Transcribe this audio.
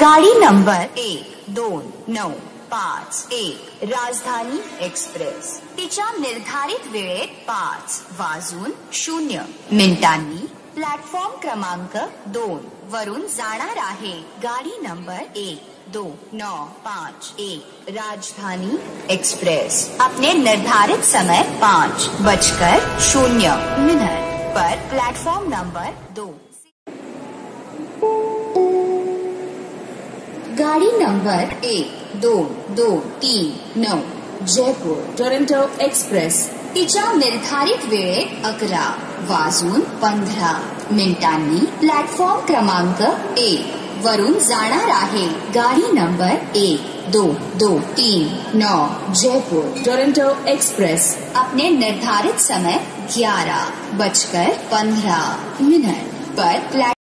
गाडी नंबर एक दोन नऊ पाच, एक, राजधानी एक्सप्रेस। तिच्या निर्धारित वेळेत पाच, वाजून शून्य, मिनिटांनी। प्लॅटफॉर्म क्रमांक दोन वरून जाणार आहे गाडी नंबर एक, दो, नौ, पाँच, एक, राजधानी एक्सप्रेस। अपने निर्धारित समय पाँच बजकर शून्य मिनट पर प्लेटफॉर्म नंबर दो। गाड़ी नंबर एक, दो दो, तीन, नौ, जयपूर, टोरंटो एक्सप्रेस। तिच्या निर्धारित वेळेत अकरा, वाजून पंधरा, मिनिटांनी प्लॅटफॉर्म क्रमांक एक वरून जाणार आहे गाडी नंबर एक, दो दो, तीन, नौ, जयपुर, टोरंटो एक्सप्रेस। अपने निर्धारित समय ग्यारह बजकर पंद्रह मिनट पर प्लेट